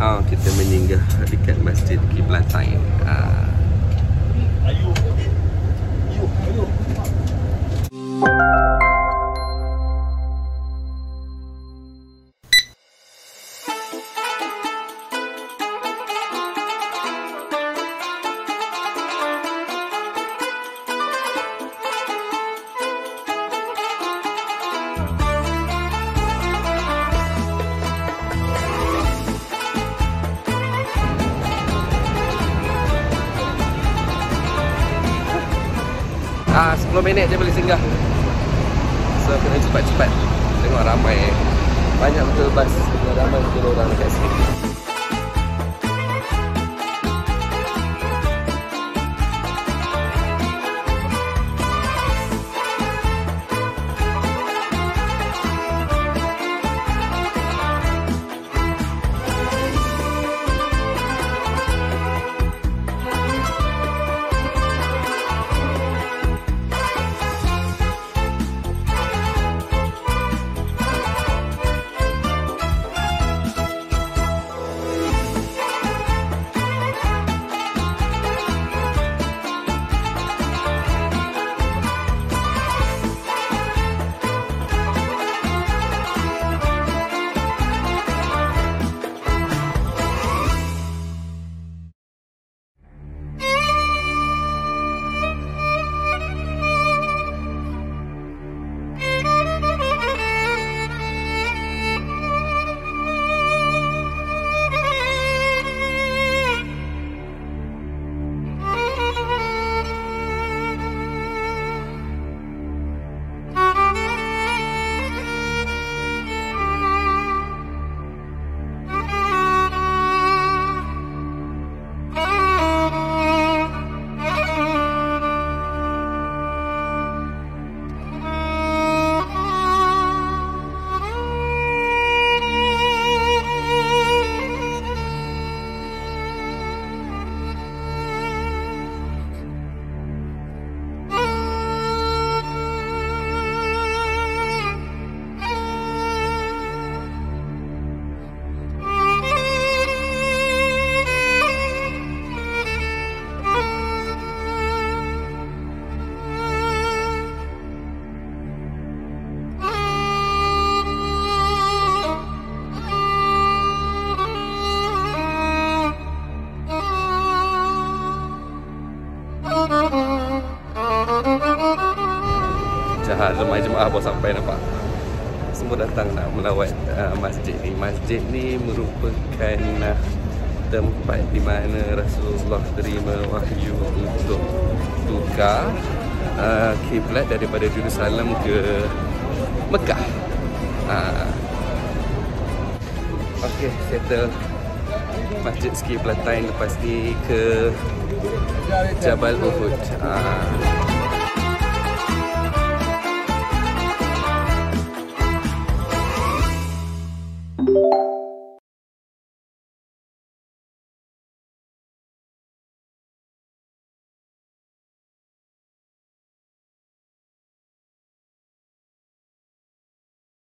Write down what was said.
Oh, kita menyinggah dekat Masjid Kiblatain. Ah. Ah, 10 minit je boleh singgah. So kena cepat-cepat. Tengok ramai eh. Banyak betul bas. Ramai betul orang dekat sini. Jahat ramai jemaah baru sampai nampak. Semua datang nak melawat uh, masjid ni. Masjid ni merupakan uh, tempat di mana Rasulullah terima wahyu untuk tukar uh, kiblat daripada Jerusalem ke Mekah. Uh, Okey, settle Masjid Ski Platain lepas ni ke Jabal Uhud. Uh,